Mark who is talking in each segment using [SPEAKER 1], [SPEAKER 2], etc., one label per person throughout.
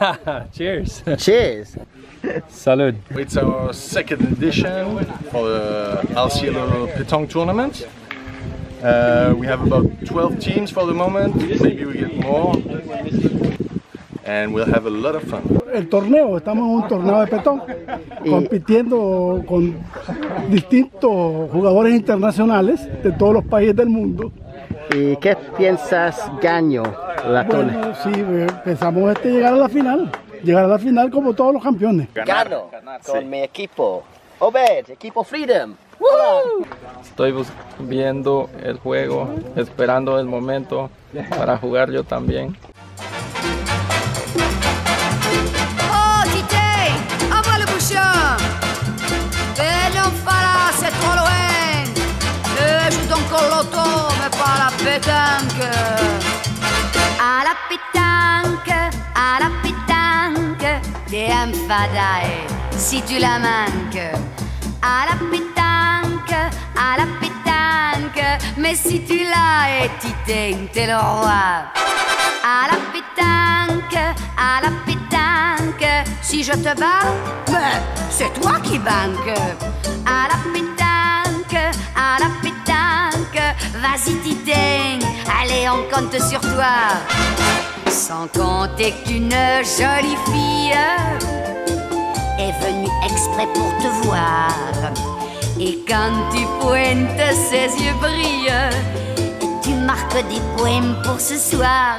[SPEAKER 1] Cheers.
[SPEAKER 2] Cheers.
[SPEAKER 1] Salud.
[SPEAKER 3] It's our second edition for the Al Cielo Petong tournament. Uh, we have about 12 teams for the moment, maybe we get more. And we'll have a lot of fun.
[SPEAKER 4] El torneo, estamos en un torneo de petón, compitiendo con distintos jugadores internacionales de todos los países del mundo.
[SPEAKER 2] ¿Y qué piensas gaño la?
[SPEAKER 4] Bueno, sí, eh, pensamos este llegar a la final, llegar a la final como todos los campeones.
[SPEAKER 2] Gano con mi equipo. Obed, equipo Freedom.
[SPEAKER 1] Estoy viendo el juego, esperando el momento para jugar yo también.
[SPEAKER 5] À la pétanque, à la pétanque, t'es un fadaille si tu la manques. À la pétanque, à la pétanque, mais si tu l'as, et Tité, t'es le roi. À la pétanque, à la pétanque, si je te bats, ben, c'est toi qui banque. À la pétanque, à la pétanque, vas-y Titeng, allez on compte sur toi. Sans compter qu'une jolie fille est venue exprès pour te voir. Et quand tu pointes, ses yeux brillent. Tu marques des poèmes pour ce soir.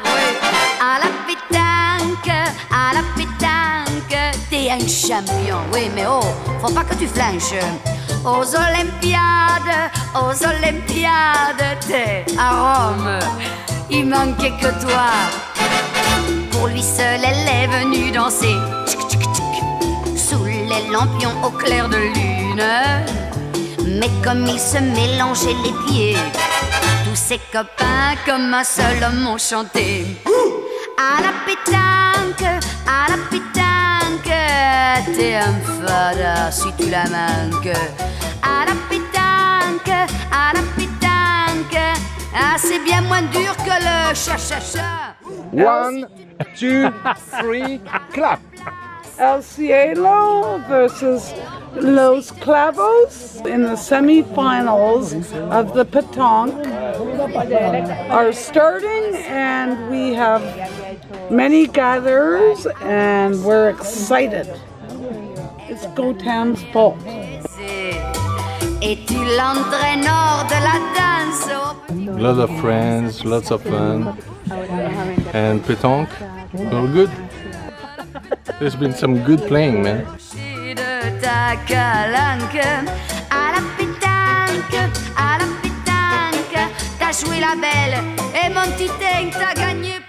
[SPEAKER 5] À la pétanque, à la pétanque, t'es un champion. Oui, mais oh, faut pas que tu flanches. Aux Olympiades, aux Olympiades, à Rome. Il manquait que toi. Pour lui seul, elle est venue danser. Sous les lampions au clair de lune. Mais comme il se mélangeait les pieds, tous ses copains comme un seul homme ont chanté. À la pétanque, à la pétanque, t'es un fada si tu la manques. À la pétanque, à la pétanque, ah, c'est bien moins dur que le cha-cha-cha.
[SPEAKER 6] One, two, three, clap.
[SPEAKER 7] El Cielo versus Los Clavos in the semifinals of the Petanque are starting, and we have many gatherers, and we're excited. It's GoTown's fault.
[SPEAKER 5] Et tu l'entraînes de la danse.
[SPEAKER 3] Lots of friends, lots of fun. And pétanque, all good. There's been some good playing, man.
[SPEAKER 5] de ta calanque à la pétanque, à la pétanque. T'as joué la belle et mon petit Teng, t'as gagné